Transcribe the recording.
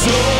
soul.